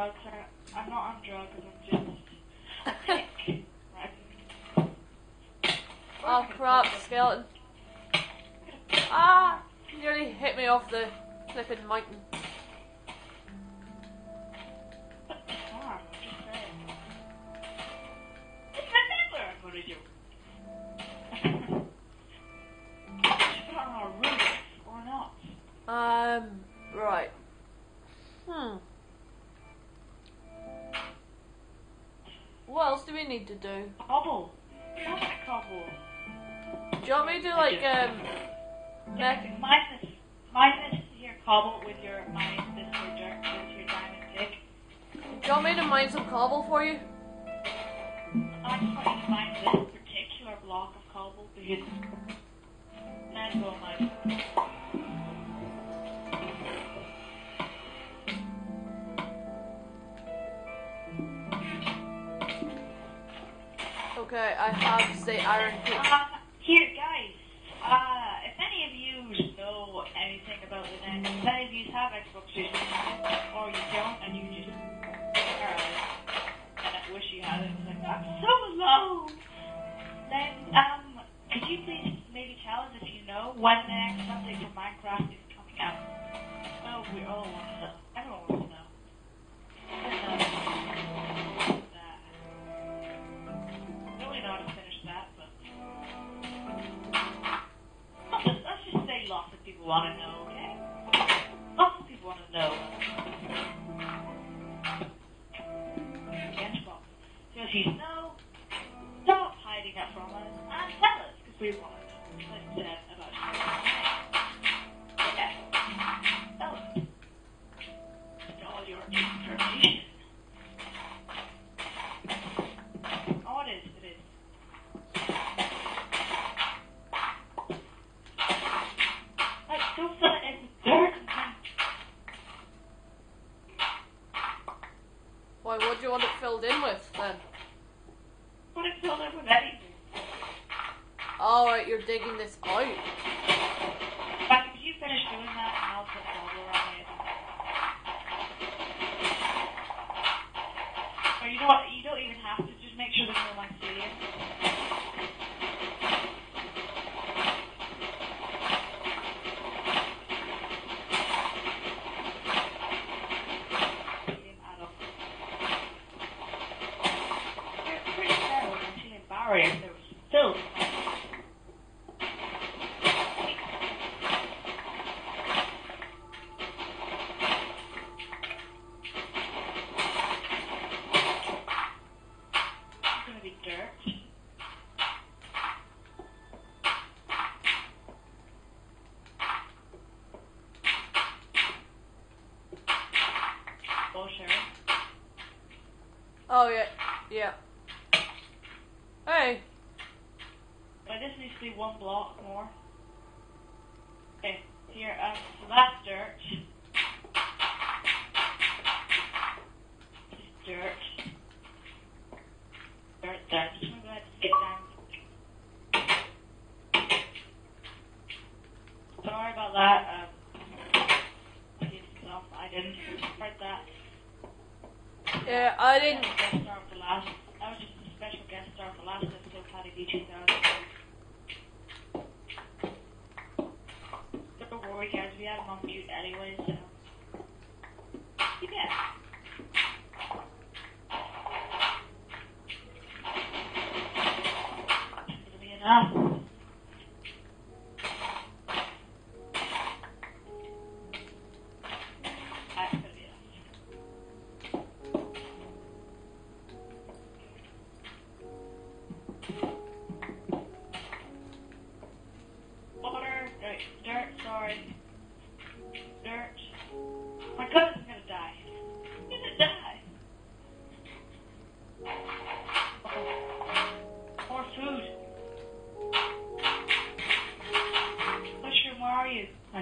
drugs. I'm not on drugs. I'm just sick. Right. Oh crap, skeleton. Ah! Nearly hit me off the flipping mountain. What the need to do? Cobble. Cobble. Do you want me to like um Yeah, make minus, minus your cobble with your minus this your dirt with your diamond pick. do you want me to mine some cobble for you? I just want you to mine this particular block of cobble because mine. Okay, I have the iron pick. Um, here, guys. Uh, if any of you know anything about the net, if any of you have Xbox 360, or you don't, and you just I wish you had it, I'm so alone. Then, um, could you please maybe tell us if you know when the next update for Minecraft is coming out? Oh, we all want to. Want to know, okay? Lots of people want to know. Bob. So you know, stop hiding it from us and tell us, because we want to know. Like I said, about Yeah. Tell us. And all your information. Oh, it is, it is. Like, don't fill it in with dirt and then Why, what do you want it filled in with then? put it filled in with anything. Alright, you're digging this out. But if you finish doing that, and I'll put bubble around it. Or you know what? You don't even have to. Just make sure there's no one seeing it. Barrier, there was still It's gonna be dirt. Bullshit. Oh yeah, yeah. Hey, But this needs to be one block more. Okay, here, um, so that's dirt. Dirt. Dirt, dirt. Just gonna. Sorry about that, um, kids stuff. I didn't write that. Yeah, I didn't. That was just a special guest star for last episode, Paddy B 2000. Don't worry, guys. We had him on mute anyway, so. Yeah. Be enough.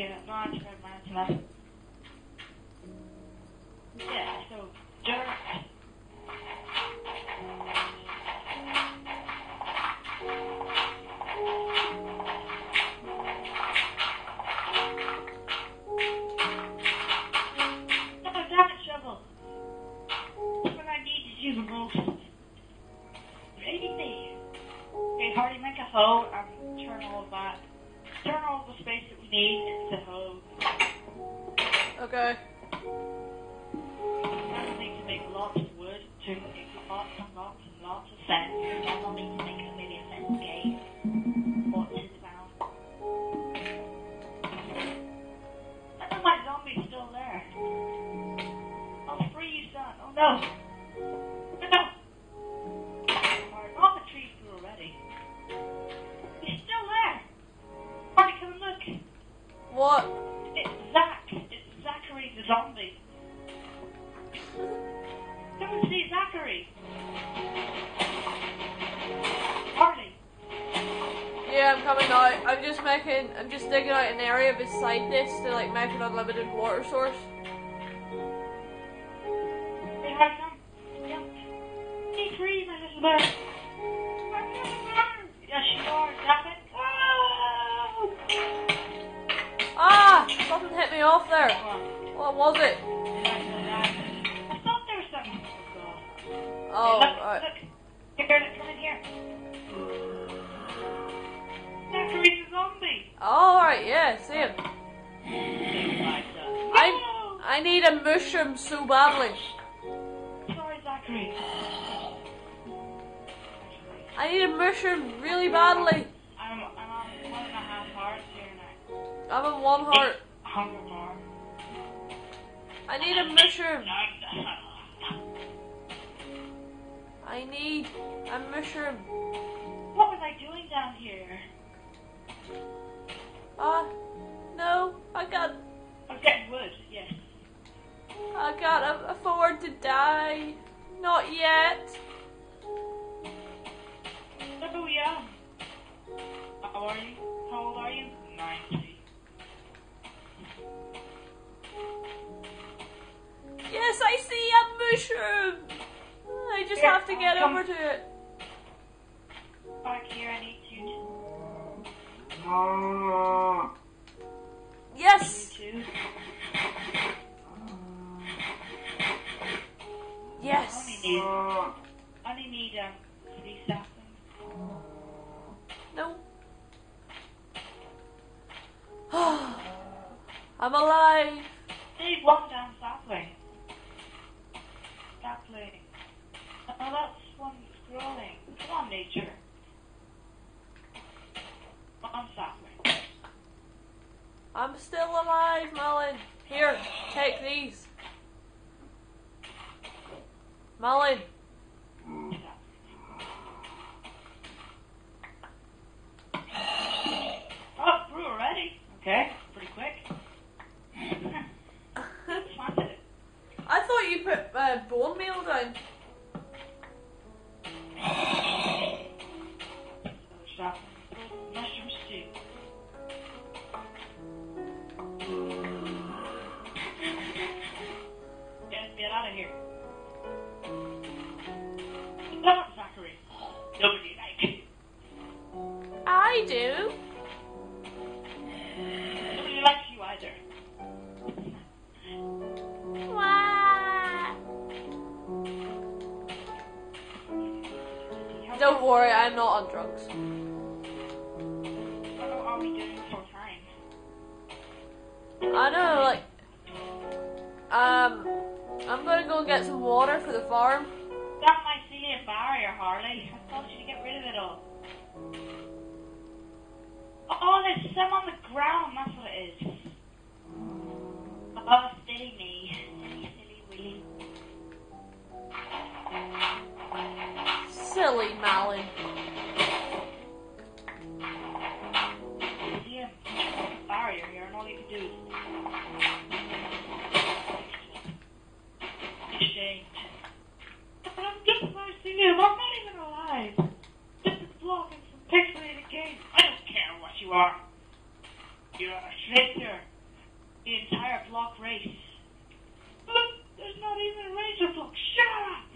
You? Okay, no, I tried mine enough. Yeah, Okay. I need to make lots of wood to make lots and lots and lots of sense. Will need to make a million sense game. What is about? I know my zombie's still there. I'll free you, son. Oh no! Oh, no! Zachary! Harley! Yeah, I'm coming out. I'm just making. I'm just digging out an area beside this to like make an unlimited water source. Hey, Harley, come! Yep. Be free, my little bird! Yes, you are, damn it! Oh! Ah! Something hit me off there. What was it? Oh, look, right. look. Here, come in here. Zachary's a zombie. All right. Yeah, see him. I No! I need a mushroom so badly. Sorry, Zachary. I need a mushroom really badly. I'm, I'm on one and a half hearts here now. I'm on one heart. More. I need a mushroom. I need a mushroom. What was I doing down here? Ah, no, I got, I'm getting wood, yes. I can't afford to die. Not yet. Oh, yeah. How just have to get over to it. Back here, I need you to. Yes, yes. Only need, um. No. I'm alive. Need one damn sapling. Sapling. Oh, that's one that's growing. Come on, nature. One sapling. I'm alive, Melon. Here, take these. Melon. Don't worry, I'm not on drugs. What are we doing for time? I know, like, um, I'm gonna go get some water for the farm. That might see a barrier, Harley. I told you to get rid of it all. Oh, there's some on the ground. That's what it is. Oh, silly silly, Molly. Yeah. Sorry, you're hearing all you can do. Shame. I'm just my senior. I'm not even alive. This is blogging some pixelated games. I don't care what you are. You're a traitor. The entire block race. Look, there's not even a razor block. Shut up!